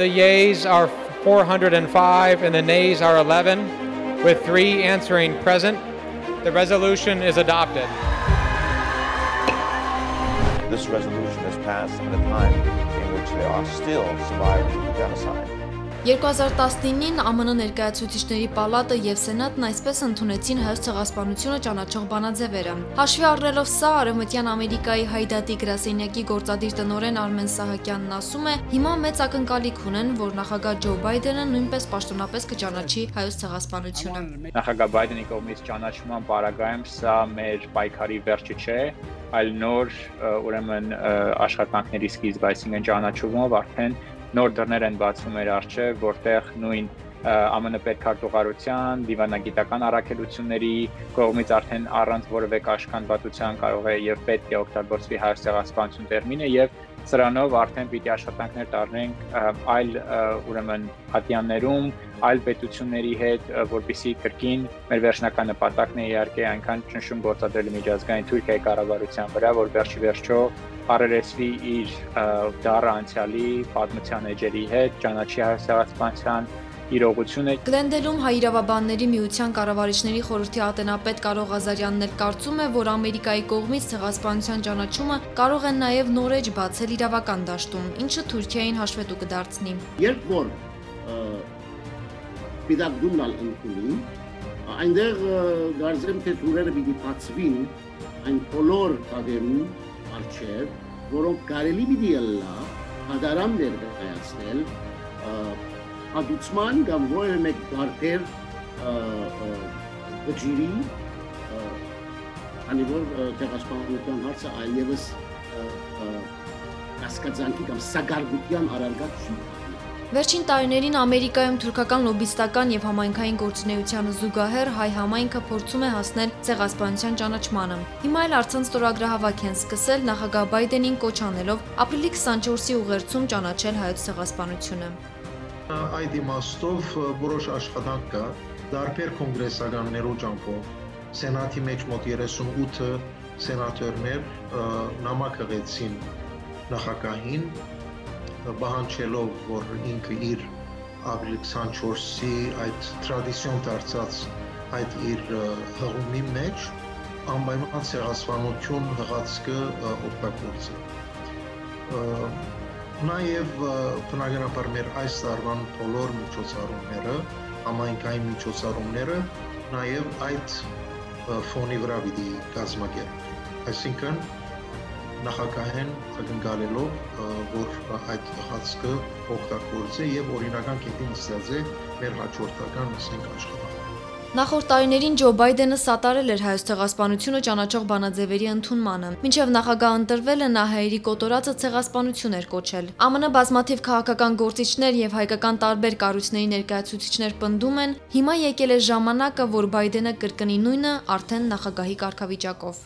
The yeas are 405 and the nays are 11, with three answering present. The resolution is adopted. This resolution is passed at a time in which there are still survivors of genocide. 2019-ին ԱՄՆ ներկայացուցիչների պալատը եւ սենատն այսպես ընդունեցին հայոց ցեղասպանությունը ճանաչող բանաձևերը։ Հաշվի առնելով սա, Արևմտյան Ամերիկայի հայդատի գրասենյակի գործադիր տնօրեն Արմեն Սահակյանն ասում է, հիմա մեծ ակնկալիք ունեն, որ նախագահ Ջո Բայդենը նույնպես պաշտոնապես կճանաչի հայոց ցեղասպանությունը։ Նախագահ Բայդենի կողմից ճանաչման պարագայում սա մեր պայքարի վերջը չէ, այլ նոր ուրեմն աշխատանքների սկիզբ, այսինքն ճանաչումով արդեն նոր դռներ են բացվում մեր առջև, որտեղ նույն ԱՄՆ պետքարտուղարության, դիվանագիտական առաքելությունների կողմից արդեն առանց որևէ կաշկանդվածության կարող է եւ պետք է օգտագործվի հայոց ցեղասպանություն տերմինը եւ սրանով արդեն պիտի աշխատանքներ տարնենք այլ ուրեմն հատյաններում, այլ պետությունների հետ, որբիսի կրկին մեր վերջնական նպատակն է իհարկե այնքան ճնշում գործադրել միջազգային Թուրքիայի կառավարության վրա, որ վերջի վերջո առերեսվի իր դառը անցյալի պատմության էջերի հետ, ճանաչի հայաստանացման իրողությունը Գլենդելում հայ իրավաբանների միության կառավարիչների խորհրդի ատենապետ Կարող Ղազարյանն էլ կարծում է, որ Ամերիկայի կողմից ցեղասպանության ճանաչումը կարող է նաև նորեջ բացել իրավական դաշտում, ինչը Թուրքիային հաշվետու կդարձնի։ Երբ որ պիտակդումնալ ընդունի, այնտեղ գարձեմ թե թուրերը պիտի բացվին այն բոլոր կadերում արչև, որոնք կարելի պիտի ելնա հադարամ ներկայացնել հատուցման կամ որևէ մեկ դարբեր բջիրի անի որ տեղասպանության հարցը այլևս կասկածանքի կամ սագարգության առարգակ չի Վերջին տարիներին Ամերիկայում թուրքական լոբիստական եւ համայնքային գործունեությանը զուգահեռ հայ համայնքը փորձում է հասնել ցեղասպանության ճանաչմանը։ Հիմա էլ արցանց ստորագրահավաք են սկսել նախագահ Բայդենին կոչ անելով ապրիլի 24-ի ուղերձում ճանաչել հայոց ցեղասպանությունը։ Այդ իմաստով որոշ աշխատանք կա դարբեր կոնգրեսականներու ճամփով սենատի մեջ մոտ 38 սենատորներ նամակ հղեցին նախագահին բանջելով, որ ինքը իր ապրիլ 24-ի այդ տրադիցիոն դարձած այդ իր հղումի մեջ անպայման ցեղասպանություն հղացքը օգտագործի։ Նաև բնականաբար մեր այս տարվան բոլոր միջոցառումները, համայնքային միջոցառումները նաև այդ ֆոնի վրա պիտի կազմակերպվի։ Այսինքն նախագահեն ակնկալելով, որ այդ հացքը օգտագործե եւ օրինական կետի նստած է մեր հաջորդական ասենք աշխատանքը։ Նախորդ տարիներին Ջո Բայդենը սատարել էր հայոց ցեղասպանությունը ճանաչող բանաձևերի ընդունմանը։ Մինչև նախագահ ընտրվելը նա հայերի կոտորածը ցեղասպանություն էր կոչել։ ԱՄՆ բազմաթիվ քաղաքական գործիչներ եւ հայկական տարբեր կառույցների ներկայացուցիչներ պնդում են, հիմա եկել է ժամանակը, որ Բայդենը կրկնի նույնը արդեն նախագահի կարգավիճակով։